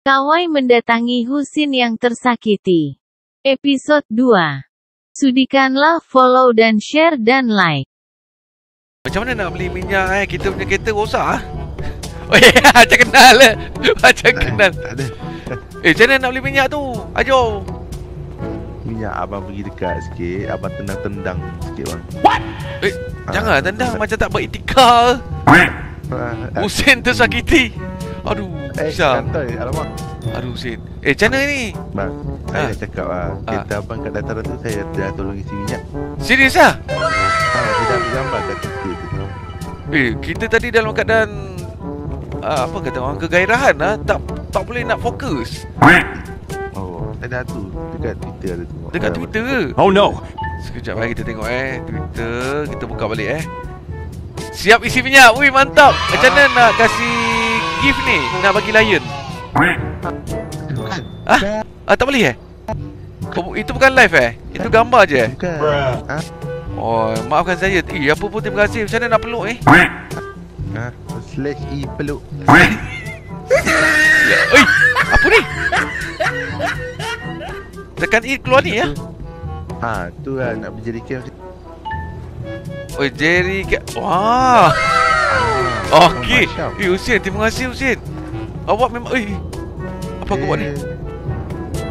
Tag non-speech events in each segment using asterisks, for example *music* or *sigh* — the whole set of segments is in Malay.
Kawai mendatangi Husin yang tersakiti. Episod 2. Sudikanlah follow dan share dan like. Macam mana nak beli minyak eh? Kita punya kereta rosak ah. *laughs* Ya, *laughs* macam kenal lah. Macam kenal. Tak ada *laughs* Eh, macam mana nak beli minyak tu? Ajo. Minyak abang pergi dekat sikit Abang tendang-tendang sikit bang Eh, Ah, jangan tendang macam tak beretika. Ah, Husin tersakiti. Aduh, Eh, Syah. kantoi, alamak Aduh, Husin. Eh, macam mana ni? Bang, Ah. saya dah cakap lah Kereta abang kat dataran tu Saya dah tolong isi minyak Serius ah? ha, Saya dah ambil gambar kat titik tu Eh, kita tadi dalam keadaan uh, apa kata orang kegairahan ah, tak tak boleh nak fokus. Oh, saya dah tu Dekat Twitter ada tu Dekat Ah, Twitter ke? Oh no! Sekejap eh kita tengok eh Twitter Kita buka balik eh Siap isi minyak Wih mantap Macam mana nak kasih Gift ni Nak bagi lion? Ah? Ah tak boleh eh? Oh, Itu bukan live eh? Itu gambar je eh? Bukan? Oh maafkan saya. Eh apa pun terima kasih. Macam mana nak peluk eh? Ha? Slash E peluk. Ya. Oi Apa ni? Tekan E keluar ni ya? Ha, tu lah nak berjadikan Oh Jerry ke Wah Okey. Masya. Eh Husin terima kasih Husin Awak memang Eh Apa aku buat ni?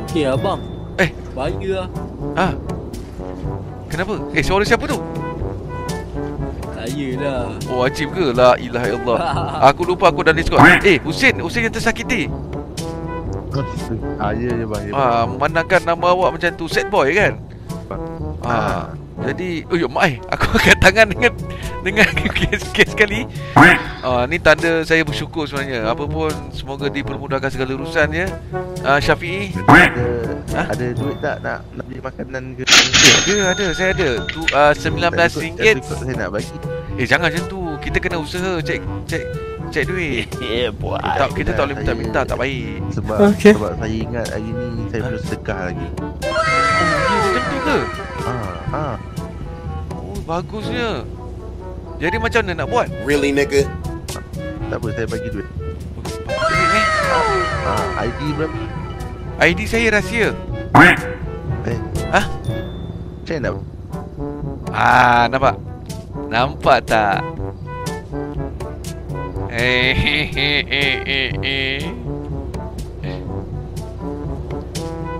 Okay abang. Eh. Bahaya. Lah Ha? Kenapa? Eh suara siapa tu? Saya lah Oh Ajib ke? La ilaha illallah. *laughs* Aku lupa aku dah Discord. Eh Husin Husin yang tersakiti. Ah, ya je bang, ya. Ah, Memandangkan nama awak macam tu Sad boy kan? Ah. Ah, Jadi Oh ya mak eh Aku angkat tangan dengan Dengan kes-kes sekali ah, Ni tanda saya bersyukur sebenarnya Apa pun Semoga dipermudahkan segala urusan ya ah, Syafi'i Ada, Ha? ada duit tak nak, nak beli makanan ke? Eh ada ada Saya ada tu uh, RM19 Tak cukup- tak cukup saya nak bagi Eh jangan macam tu Kita kena usaha Cek Cek Cek duit Yeah boy tak, Kita tak boleh Saya- minta-minta Tak baik Sebab Okay. sebab saya ingat hari ni saya belum sedekah lagi Ya ke Ah, ah. Oh bagusnya. Jadi macam mana nak buat? Really, nigga? Tak apa saya bagi duit. Duit eh ah, ID berapa? ID saya rahsia. Eh. Hah? Saya nak Ah nampak? Nampak tak? Eh eh eh eh eh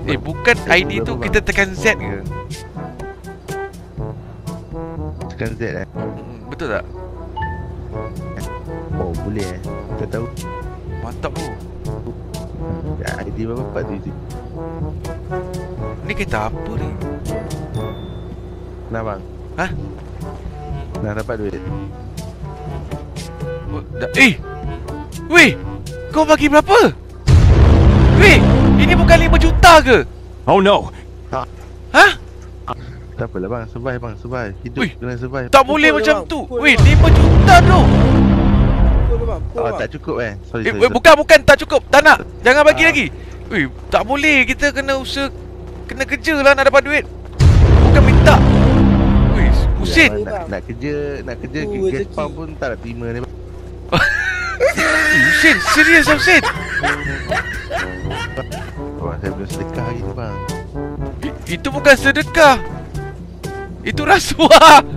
eh Eh bukan ID tu kita tekan Z ke? Tekan Z eh Hmm, Betul tak? Oh boleh eh Tak tahu Mantap tu Ya, ID berapa Pak tu isi Ni kereta apa ni? Nak bang Hah? Nak dapat duit Oh, dah, eh! Weh! Kau bagi berapa? Weh! Ini bukan 5 juta ke? Oh no! Hah? Tak apalah bang Survive bang Survive Hidup Ui. kena survive Tak boleh Pukul macam dia, bang. tu. Weh, dia, 5 juta tu. Pukul bang Pukul Oh bang tak cukup eh Sorry Eh, sorry, weh, bukan bukan tak cukup. Tak nak. Jangan bagi Ah. lagi. Weh, tak boleh. Kita kena usaha kena kerja lah nak dapat duit. Bukan minta. Weh, sorry. Husin. Ya, nak, nak kerja Nak kerja Tu Gas rezeki. pump pun tak nak terima ni bang *laughs* Eh, Husin, serius Husin. Oh saya belum sedekah lagi ni bang I- Itu bukan sedekah. Itu rasuah. *laughs*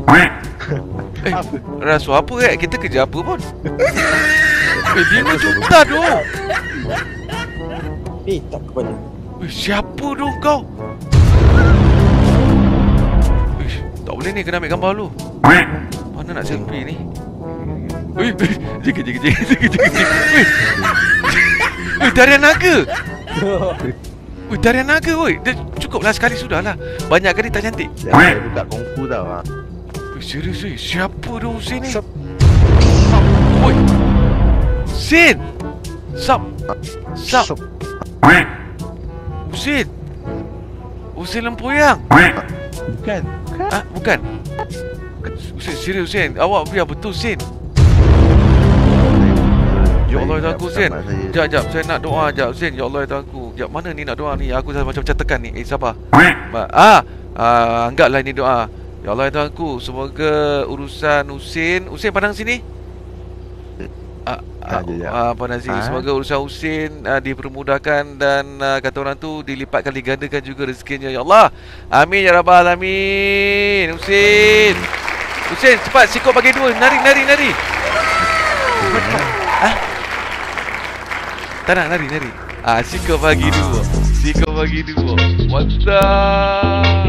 Eh, rasuah apa eh? Kita kerja apa pun? Eh, 5 juta tu. Eh tak kepala Wih, siapa tu kau? Ish, tak boleh ni kena ambil gambar lu. Mana nak selfie ni? Wih, wih, jaga jaga jaga jaga jaga. jaga. Wih. Tarian naga. Tarian naga woi. Dah cukuplah sekali sudahlah. Banyak kali tak cantik. Buka kungfu tau ha. Serius weh. Siapa tu Husin ni? Woi. Sin. Sap. Sop. Husin. Husin Lempoyang. Bukan Ah, bukan. Husin, serius Husin. Awak biar betul Husin. Ya Allah, ya aku Husin. Jap, jap. Saya nak doa jap Husin. Ya Allah, ya aku. Jap, mana ni nak doa ni? Aku dah macam-macam tekan ni. Eh, sabar. Ah, ah, anggaplah ini doa. Ya Allah, ya aku. Semoga urusan Husin. Husin, pandang sini. Ah, Ah, Ah, jap. ah, Puan Aziz, Ah. semoga urusan Husin uh, dipermudahkan dan uh, kata orang tu dilipat kali gandakan juga rezekinya ya Allah. Amin ya rabbal alamin. Husin. Husin, cepat sikut bagi dua. Nari nari nari. Cepat, cepat. Ah. Tak nak nari nari. Ah, sikut bagi dua. Sikut bagi dua. Mantap.